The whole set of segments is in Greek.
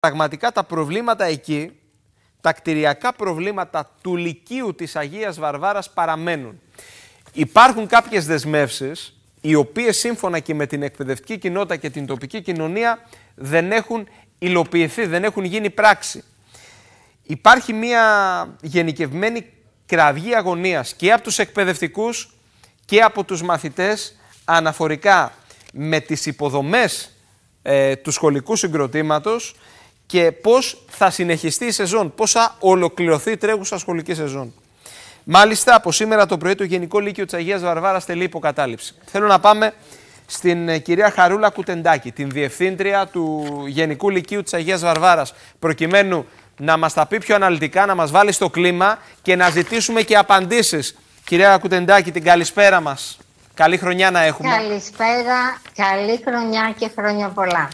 πραγματικά τα προβλήματα εκεί, τα κτηριακά προβλήματα του Λυκείου της Αγίας Βαρβάρας παραμένουν. Υπάρχουν κάποιες δεσμεύσεις, οι οποίες σύμφωνα και με την εκπαιδευτική κοινότητα και την τοπική κοινωνία δεν έχουν υλοποιηθεί, δεν έχουν γίνει πράξη. Υπάρχει μια γενικευμένη κραυγή αγωνίας και από τους εκπαιδευτικούς και από τους μαθητές αναφορικά με τις υποδομές ε, του σχολικού συγκροτήματος και πώς θα συνεχιστεί η σεζόν, πώς θα ολοκληρωθεί η τρέχουσα σχολική σεζόν. Μάλιστα, από σήμερα το πρωί το Γενικό Λύκειο της Αγίας Βαρβάρας τελεί υποκατάληψη. Θέλω να πάμε στην ε, κυρία Χαρούλα Κουτεντάκη, την Διευθύντρια του Γενικού Λυκείου της Αγίας Βαρβάρας, προκειμένου να μας τα πει πιο αναλυτικά, να μας βάλει στο κλίμα και να ζητήσουμε και απαντήσεις. Κυρία Κουτεντάκη, την καλησπέρα μας. Καλή χρονιά να έχουμε. Καλησπέρα, καλή χρονιά και χρόνια πολλά.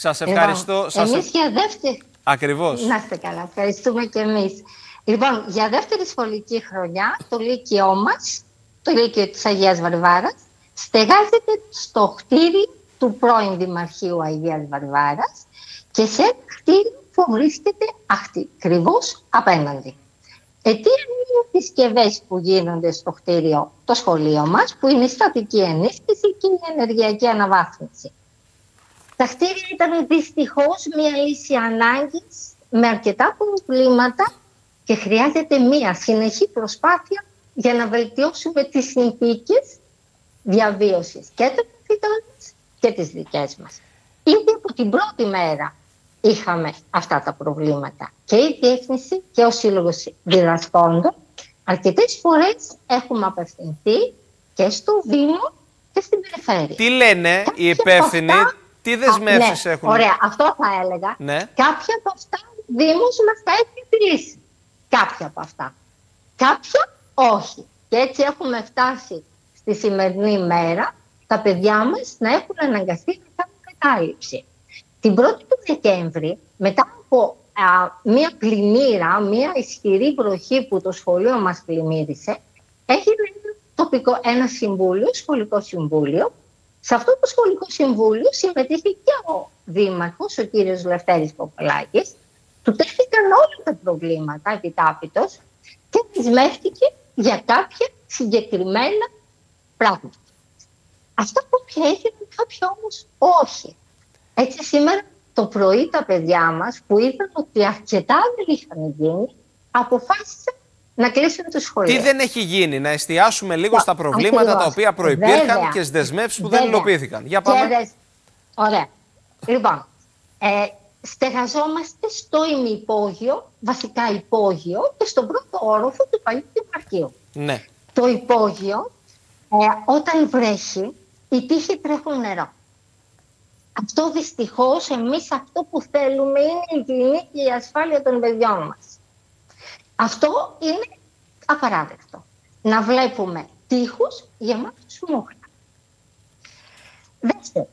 Σας ευχαριστώ. Λοιπόν, σας... Εμείς για δεύτερη... Ακριβώς. Να είστε καλά, ευχαριστούμε και εμείς. Λοιπόν, για δεύτερη σχολική χρονιά, το Λύκειό μας, το Λύκειο της Αγίας Βαρβάρας, στεγάζεται στο κτίριο του πρώην Δημαρχείου Αγίας Βαρβάρας και σε ένα κτίριο που βρίσκεται ακριβώς απέναντι. Αιτία είναι οι συσκευές που γίνονται στο κτίριο το σχολείο μας, που είναι η στατική ενίσχυση και η ενεργειακή αναβάθμιση. Τα κτίρια ήταν δυστυχώς μια λύση ανάγκης με αρκετά προβλήματα και χρειάζεται μια συνεχή προσπάθεια για να βελτιώσουμε τις συνθήκες διαβίωσης και των φοιτών και τις δικές μας. Ήδη από την πρώτη μέρα είχαμε αυτά τα προβλήματα. Και η Διεύθυνση και ο σύλλογος Διδασκόντων αρκετές φορές έχουμε απευθυνθεί και στο Δήμο και στην Περιφέρεια. Τι λένε οι υπεύθυνοι, τι δεσμεύσεις ναι, έχουν. Ωραία, αυτό θα έλεγα. Ναι. Κάποια από αυτά ο Δήμος μας τα έχει κλείσει. Κάποια από αυτά. Κάποια όχι. Και έτσι έχουμε φτάσει στη σημερινή μέρα τα παιδιά μας να έχουν αναγκαστεί να κάνουν κατάληψη. Την 1η του Δεκέμβρη, μετά από μία πλημμύρα, μία ισχυρή βροχή που το σχολείο μας πλημμύρισε, έγινε ένα, τοπικό, ένα συμβούλιο, σχολικό συμβούλιο. Σε αυτό το σχολικό συμβούλιο συμμετείχε και ο Δήμαρχος, ο κύριος Λευτέρης Ποπολάκης. Του τέθηκαν όλα τα προβλήματα επιτάπητος και δεσμεύτηκε για κάποια συγκεκριμένα πράγματα. Αυτά κάποια έγιναν, κάποια όμως όχι. Έτσι σήμερα το πρωί τα παιδιά μας που είδαν ότι αρκετά δεν είχαν γίνει, αποφάσισαν να κλείσουν το σχολείο. Τι δεν έχει γίνει, να εστιάσουμε λίγο στα προβλήματα τα οποία προϋπήρχαν Βέβαια. και στις δεσμεύσεις που δεν Βέβαια. υλοποιήθηκαν. Για πάμε. Και Ωραία. Λοιπόν, ε, στεγαζόμαστε στο ημιυπόγειο, βασικά υπόγειο, και στον πρώτο όροφο του παλιού Δημαρχείου. Ναι. Το υπόγειο, ε, όταν βρέχει, οι τείχοι τρέχουν νερό. Αυτό δυστυχώς εμείς αυτό που θέλουμε είναι η υγιεινή και η ασφάλεια των παιδιών μας. Αυτό είναι απαράδεκτο. Να βλέπουμε τείχους γεμάτους μούχρα. Δεύτερο,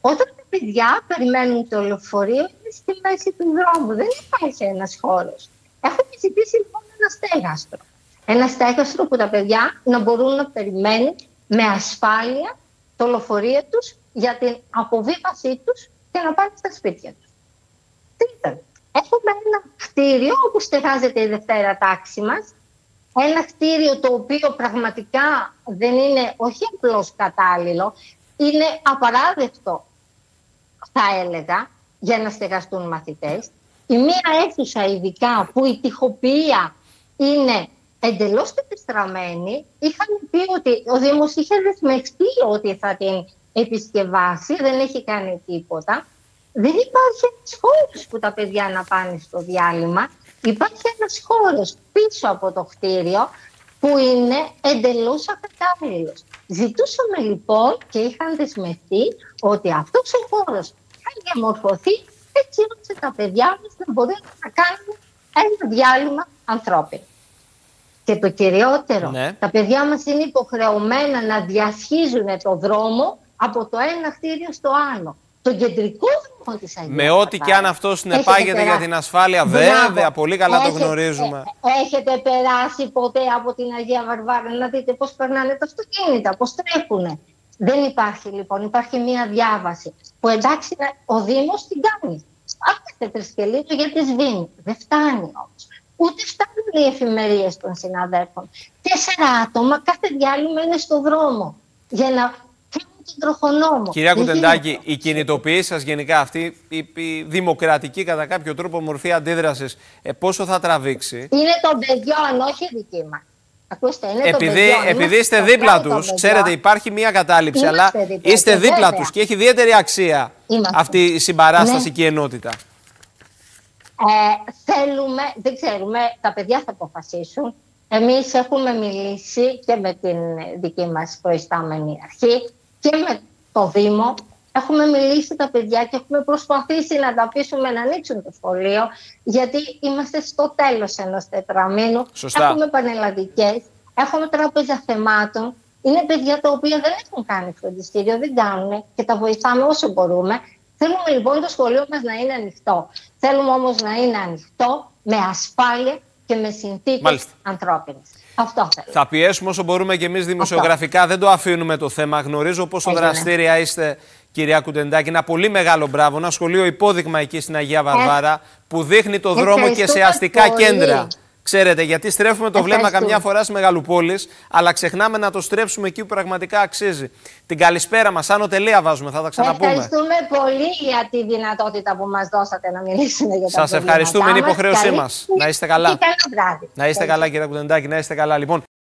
όταν τα παιδιά περιμένουν το λεωφορείο είναι στη μέση του δρόμου. Δεν υπάρχει ένας χώρος. Έχουμε ζητήσει λοιπόν ένα στέγαστρο. Ένα στέγαστρο που τα παιδιά να μπορούν να περιμένουν με ασφάλεια το λεωφορείο τους για την αποβίβασή τους και να πάνε στα σπίτια τους. Τρίτον, έχουμε ένα κτίριο όπου στεγάζεται η Δευτέρα τάξη μας. Ένα κτίριο το οποίο πραγματικά δεν είναι όχι απλώς κατάλληλο, είναι απαράδεκτο θα έλεγα για να στεγαστούν μαθητές. Η μία αίθουσα ειδικά που η τυχοποιία είναι εντελώς κατεστραμμένη, είχαν πει ότι ο Δήμος είχε δεσμευτεί ότι θα την επισκευάσει, δεν έχει κάνει τίποτα. Δεν υπάρχει ένας χώρος που τα παιδιά να πάνε στο διάλειμμα. Υπάρχει ένας χώρος πίσω από το κτίριο που είναι εντελώς ακατάλληλος. Ζητούσαμε λοιπόν και είχαν δεσμευτεί ότι αυτός ο χώρος θα διαμορφωθεί έτσι ώστε τα παιδιά μας να μπορούν να κάνουν ένα διάλειμμα ανθρώπινο. Και το κυριότερο, Ναι. τα παιδιά μας είναι υποχρεωμένα να διασχίζουν το δρόμο από το ένα κτίριο στο άλλο. Το κεντρικό δρόμο της Αγίας Με ό,τι και αν Βαρβάρας. αυτό Έχετε συνεπάγεται για περάσει. την ασφάλεια, Μπράβο. βέβαια, πολύ καλά το Έχετε- γνωρίζουμε. ε, έχετε περάσει ποτέ από την Αγία Βαρβάρα να δείτε πώς περνάνε τα αυτοκίνητα, πώς τρέχουν. Δεν υπάρχει λοιπόν, υπάρχει μία διάβαση που εντάξει ο Δήμος την κάνει. Άρπαξε τρισκελίτου γιατί σβήνει. Δεν φτάνει όμως. Ούτε φτάνουν οι εφημερίες των συναδέλφων. Τέσσερα άτομα κάθε διάλειμμα είναι στο δρόμο για να φύγουν τον τροχονόμο. Κυρία Κουτεντάκη, η κινητοποίηση σας γενικά αυτή, η, η, δημοκρατική κατά κάποιο τρόπο μορφή αντίδρασης, ε, πόσο θα τραβήξει; Είναι των παιδιών, όχι δική μας. Ακούστε, είναι επειδή, επειδή είστε δίπλα τους, ξέρετε, υπάρχει μία κατάληψη, αλλά είστε δίπλα τους και έχει ιδιαίτερη αξία αυτή η συμπαράσταση ναι. και η ενότητα. Ε, θέλουμε, δεν ξέρουμε, τα παιδιά θα αποφασίσουν. Εμείς έχουμε μιλήσει και με την δική μας προϊστάμενη αρχή και με το Δήμο. Έχουμε μιλήσει τα παιδιά και έχουμε προσπαθήσει να τα πείσουμε να ανοίξουν το σχολείο, γιατί είμαστε στο τέλος ενός τετραμήνου. Σωστά. Έχουμε πανελλαδικές, έχουμε τράπεζα θεμάτων. Είναι παιδιά τα οποία δεν έχουν κάνει φροντιστήριο, δεν κάνουν και τα βοηθάμε όσο μπορούμε. Θέλουμε λοιπόν το σχολείο μας να είναι ανοιχτό. Θέλουμε όμως να είναι ανοιχτό με ασφάλεια και με συνθήκες ανθρώπινες. Αυτό θέλω. Θα πιέσουμε όσο μπορούμε και εμείς δημοσιογραφικά. Δεν το αφήνουμε το θέμα. Γνωρίζω πόσο Έγινε. δραστήρια είστε κυρία Κουτεντάκη. Ένα πολύ μεγάλο μπράβο. Ένα σχολείο υπόδειγμα εκεί στην Αγία Βαρβάρα που δείχνει το δρόμο και σε αστικά κέντρα. Ξέρετε, γιατί στρέφουμε το βλέμμα καμιά φορά στη Μεγαλοπόλη, αλλά ξεχνάμε να το στρέψουμε εκεί που πραγματικά αξίζει. Την καλησπέρα μας, άνω τελεία βάζουμε, θα τα ξαναπούμε. Ευχαριστούμε πολύ για τη δυνατότητα που μας δώσατε να μιλήσουμε για τα Σας ευχαριστούμε, είναι υποχρέωσή μας. Να είστε καλά. Να είστε καλά, κύριε Κουτεντάκη, να είστε καλά. Λοιπόν.